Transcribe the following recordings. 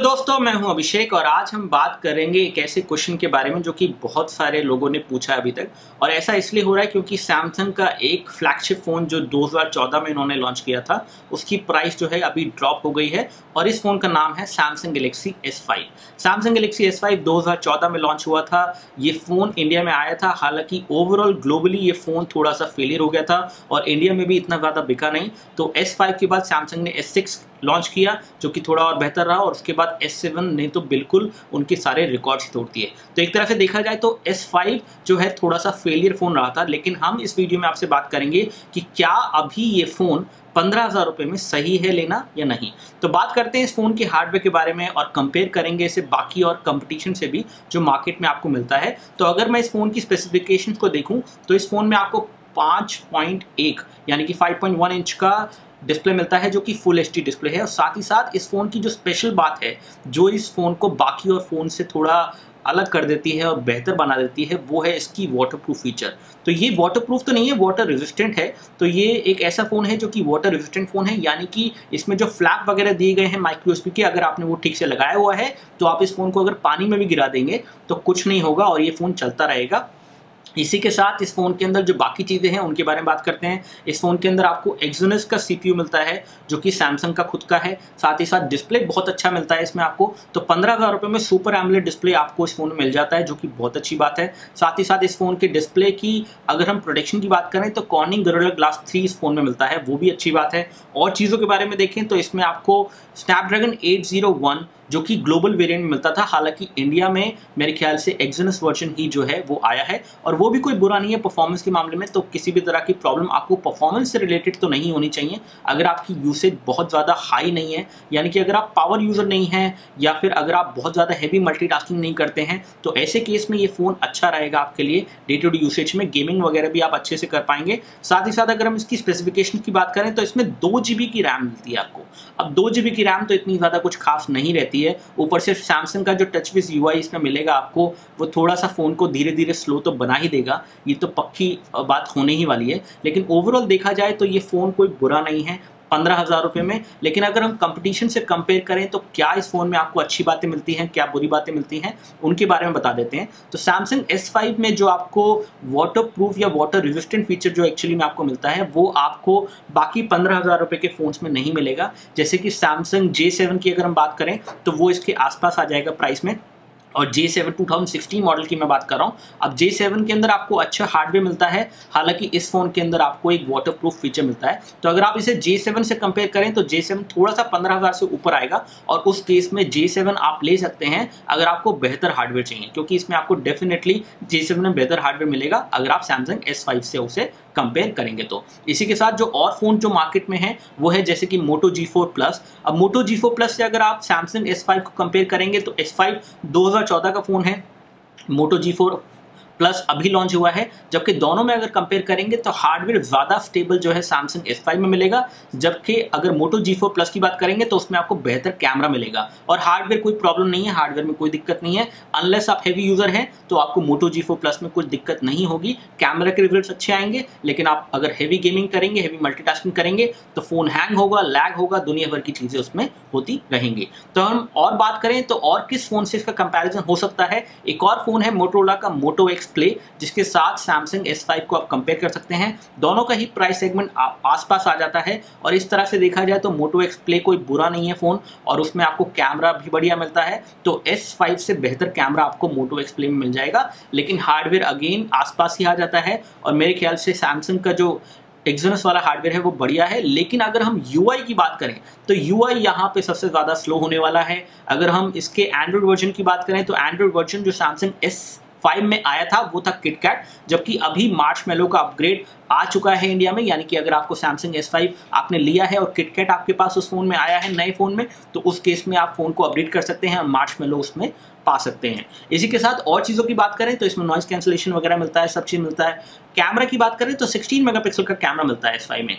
दोस्तों, मैं हूँ अभिषेक और आज हम बात करेंगे एक ऐसे क्वेश्चन के बारे में जो कि बहुत सारे लोगों ने पूछा है अभी तक। और ऐसा इसलिए हो रहा है क्योंकि सैमसंग का एक फ्लैगशिप फ़ोन जो 2014 में इन्होंने लॉन्च किया था, उसकी प्राइस जो है अभी ड्रॉप हो गई है और इस फ़ोन का नाम है Samsung Galaxy S five Samsung Galaxy S five में लॉन्च हुआ था। ये फ़ोन इंडिया में आया था। हालाँकि ओवरऑल ग्लोबली ये फ़ोन थोड़ा सा फेलियर हो गया था और इंडिया में भी इतना ज़्यादा बिका नहीं। तो एस के बाद सैमसंग ने एस लॉन्च किया, जो कि थोड़ा और बेहतर रहा और उसके बाद S7 ने तो बिल्कुल उनके सारे रिकॉर्ड्स तोड़ दिए। तो एक तरह से देखा जाए तो S5 जो है थोड़ा सा फेलियर फ़ोन रहा था, लेकिन हम इस वीडियो में आपसे बात करेंगे कि क्या अभी ये फ़ोन पंद्रह हज़ार रुपये में सही है लेना या नहीं। तो बात करते हैं इस फ़ोन के हार्डवेयर के बारे में और कंपेयर करेंगे इसे बाकी और कंपटीशन से भी जो मार्केट में आपको मिलता है। तो अगर मैं इस फ़ोन की स्पेसिफिकेशन को देखूँ तो इस फ़ोन में आपको पाँच पॉइंट एक, यानी कि फाइव पॉइंट वन इंच का डिस्प्ले मिलता है जो कि फुल एच डिस्प्ले है और साथ ही साथ इस फ़ोन की जो स्पेशल बात है, जो इस फ़ोन को बाकी और फ़ोन से थोड़ा अलग कर देती है और बेहतर बना देती है, वो है इसकी वाटरप्रूफ फीचर तो ये वाटरप्रूफ तो नहीं है वाटर रेजिस्टेंट है तो ये एक ऐसा फ़ोन है जो कि वाटर रेजिस्टेंट फ़ोन है, यानी कि इसमें जो फ्लैप वगैरह दिए गए हैं माइक्रो के, अगर आपने वो ठीक से लगाया हुआ है तो आप इस फ़ोन को अगर पानी में भी गिरा देंगे तो कुछ नहीं होगा और ये फ़ोन चलता रहेगा। इसी के साथ इस फ़ोन के अंदर जो बाकी चीज़ें हैं, उनके बारे में बात करते हैं। इस फ़ोन के अंदर आपको एक्जोनस का सीपीयू मिलता है, जो कि सैमसंग का खुद का है। साथ ही साथ डिस्प्ले बहुत अच्छा मिलता है इसमें आपको। तो पंद्रह हज़ार रुपये में सुपर एमलेट डिस्प्ले आपको इस फ़ोन में मिल जाता है, जो कि बहुत अच्छी बात है। साथ ही साथ इस फ़ोन के डिस्प्ले की अगर हम प्रोटेक्शन की बात करें तो कॉर्निंग गरोला ग्लास थ्री इस फ़ोन में मिलता है। वो भी अच्छी बात है। और चीज़ों के बारे में देखें तो इसमें आपको स्नैपड्रैगन एट जो कि ग्लोबल वेरिएंट में मिलता था। हालाँकि इंडिया में मेरे ख्याल से एक्जनस वर्जन ही जो है, वो आया है। और वो भी कोई बुरा नहीं है परफॉर्मेंस के मामले में तो किसी भी तरह की प्रॉब्लम आपको परफॉर्मेंस से रिलेटेड तो नहीं होनी चाहिए। अगर आपकी यूसेज बहुत ज़्यादा हाई नहीं है, यानी कि अगर आप पावर यूज़र नहीं हैं, या फिर अगर आप बहुत ज़्यादा हैवी मल्टीटास्किंग नहीं करते हैं तो ऐसे केस में ये फ़ोन अच्छा रहेगा आपके लिए। डे टू डे यूसेज में गेमिंग वगैरह भी आप अच्छे से कर पाएँगे। साथ ही साथ अगर हम इसकी स्पेसिफिकेशन की बात करें तो इसमें दो जी की रैम मिलती है आपको। अब दो जी की रैम तो इतनी ज़्यादा कुछ खास नहीं रहती है। ऊपर से सैमसंग का जो टच विज यू इसमें मिलेगा आपको, वो थोड़ा सा फ़ोन को धीरे धीरे स्लो तो बना ही देगा। ये तो पक्की बात होने ही वाली है। लेकिन ओवरऑल देखा जाए तो ये फ़ोन कोई बुरा नहीं है। पंद्रह हज़ार रुपये में। लेकिन अगर हम कंपटीशन से कंपेयर करें तो क्या इस फ़ोन में आपको अच्छी बातें मिलती हैं, क्या बुरी बातें मिलती हैं, उनके बारे में बता देते हैं। तो सैमसंग S5 में जो आपको वाटर प्रूफ या वाटर रेजिस्टेंट फीचर जो एक्चुअली में आपको मिलता है, वो आपको बाकी पंद्रह हज़ार रुपये के फ़ोन्स में नहीं मिलेगा। जैसे कि सैमसंग J7 की अगर हम बात करें तो वो इसके आसपास आ जाएगा प्राइस में। और J seven two thousand sixteen model की मैं बात कर रहा हूँ। अब जे सेवन के अंदर आपको अच्छा हार्डवेयर मिलता है। हालाँकि इस फ़ोन के अंदर आपको एक वाटर प्रूफ फीचर मिलता है। तो अगर आप इसे जे सेवन से कंपेयर करें तो जे सेवन थोड़ा सा पंद्रह हज़ार से ऊपर आएगा और उस केस में जे सेवन आप ले सकते हैं अगर आपको बेहतर हार्डवेयर चाहिए। क्योंकि इसमें आपको डेफिनेटली जे में बेहतर हार्डवेयर मिलेगा अगर आप सैमसंग एस से उसे कंपेयर करेंगे तो। इसी के साथ जो और फ़ोन जो मार्केट में है, वो है जैसे कि मोटो जी फोर प्लस अब मोटो जी फोर प्लस से अगर आप सैमसंग एस फाइव को कंपेयर करेंगे तो एस फाइव दो हज़ार चौदह का फ़ोन है मोटो जी फोर प्लस अभी लॉन्च हुआ है। जबकि दोनों में अगर कंपेयर करेंगे तो हार्डवेयर ज़्यादा स्टेबल जो है सैमसंग एस में मिलेगा। जबकि अगर मोटो जी प्लस की बात करेंगे तो उसमें आपको बेहतर कैमरा मिलेगा। और हार्डवेयर कोई प्रॉब्लम नहीं है हार्डवेयर में कोई दिक्कत नहीं है। अनलेस आप हैवी यूज़र हैं तो आपको मोटो जी प्लस में कुछ दिक्कत नहीं होगी। कैमरा के रिज़ल्ट अच्छे आएँगे, लेकिन आप अगर हैवी गेमिंग करेंगे हैवी मल्टीटास्किंग करेंगे तो फ़ोन हैंग होगा लैग होगा, दुनिया भर की चीज़ें उसमें होती रहेंगी। तो हम और बात करें तो और किस फ़ोन से इसका कंपेरिजन हो सकता है? एक और फ़ोन है मोटोला का मोटो एक्स प्ले जिसके साथ सैमसंग S5 को आप कंपेयर कर सकते हैं। दोनों का ही प्राइस सेगमेंट आसपास आ जाता है। और इस तरह से देखा जाए तो मोटो एक्स प्ले कोई बुरा नहीं है फ़ोन और उसमें आपको कैमरा भी बढ़िया मिलता है। तो S5 से बेहतर कैमरा आपको मोटो एक्स प्ले में मिल जाएगा। लेकिन हार्डवेयर अगेन आसपास ही आ जाता है। और मेरे ख्याल से सैमसंग का जो एक्जनस वाला हार्डवेयर है, वो बढ़िया है। लेकिन अगर हम UI की बात करें तो यू आई यहाँ पे सबसे ज़्यादा स्लो होने वाला है। अगर हम इसके एंड्रॉयड वर्जन की बात करें तो एंड्रॉयड वर्जन जो सैमसंग एस फाइव में आया था, वो था किटकैट जबकि अभी मार्च मेलो का अपग्रेड आ चुका है इंडिया में, यानी कि अगर आपको सैमसंग एस फाइव आपने लिया है और किटकैट आपके पास उस फ़ोन में आया है, नए फ़ोन में तो उस केस में आप फ़ोन को अपडेट कर सकते हैं मार्च मेलो उसमें पा सकते हैं। इसी के साथ और चीज़ों की बात करें तो इसमें नॉइस कैंसिलेशन वगैरह मिलता है, सब चीज़ मिलता है। कैमरा की बात करें तो 16 मेगापिक्सल का कैमरा मिलता है एस में।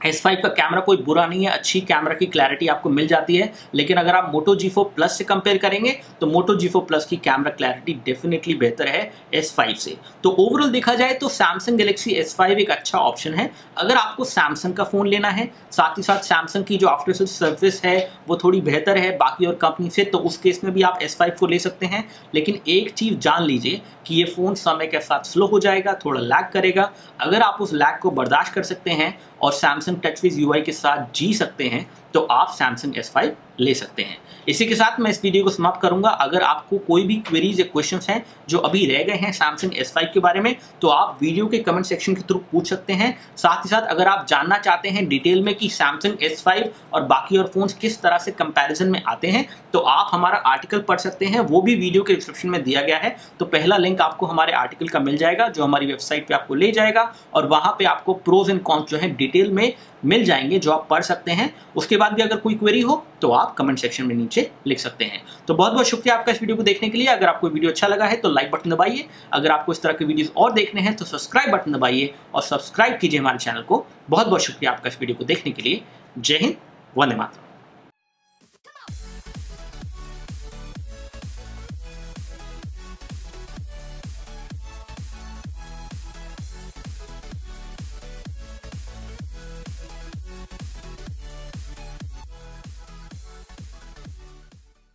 एस फाइव का कैमरा कोई बुरा नहीं है, अच्छी कैमरा की क्लैरिटी आपको मिल जाती है, लेकिन अगर आप मोटो जी फोर प्लस से कंपेयर करेंगे तो मोटो जी फोर प्लस की कैमरा क्लैरिटी डेफिनेटली बेहतर है एस फाइव से। तो ओवरऑल देखा जाए तो सैमसंग गैलेक्सी एस फाइव एक अच्छा ऑप्शन है। अगर आपको सैमसंग का फ़ोन लेना है, साथ ही साथ सैमसंग की जो आफ्टर सेल सर्विस है, वो थोड़ी बेहतर है बाकी और कंपनी से तो उस केस में भी आप एस फाइव को ले सकते हैं। लेकिन एक चीज़ जान लीजिए कि ये फ़ोन समय के साथ स्लो हो जाएगा, थोड़ा लैग करेगा। अगर आप उस लैग को बर्दाश्त कर सकते हैं और सैमसंग टचविज यू के साथ जी सकते हैं। तो आप सैमसंग S5 ले सकते हैं। इसी के साथ मैं इस वीडियो को समाप्त करूँगा। अगर आपको कोई भी क्वेरीज या क्वेश्चंस हैं जो अभी रह गए हैं सैमसंग S5 के बारे में तो आप वीडियो के कमेंट सेक्शन के थ्रू पूछ सकते हैं। साथ ही साथ अगर आप जानना चाहते हैं डिटेल में कि सैमसंग S5 और बाकी और फ़ोन किस तरह से कंपेरिजन में आते हैं तो आप हमारा आर्टिकल पढ़ सकते हैं। वो भी वीडियो के डिस्क्रिप्शन में दिया गया है। तो पहला लिंक आपको हमारे आर्टिकल का मिल जाएगा, जो हमारी वेबसाइट पर आपको ले जाएगा और वहाँ पर आपको प्रोज एंड कॉन्स जो है डिटेल में मिल जाएँगे, जो आप पढ़ सकते हैं। उसके बाद भी अगर कोई क्वेरी हो तो आप कमेंट सेक्शन में नीचे लिख सकते हैं। तो बहुत बहुत शुक्रिया आपका इस वीडियो को देखने के लिए। अगर आपको वीडियो अच्छा लगा है तो लाइक बटन दबाइए। अगर आपको इस तरह के वीडियोस और देखने हैं तो सब्सक्राइब बटन दबाइए और सब्सक्राइब कीजिए हमारे चैनल को। बहुत बहुत शुक्रिया आपका इस वीडियो को देखने के लिए। जय हिंद, वंदे मातरम।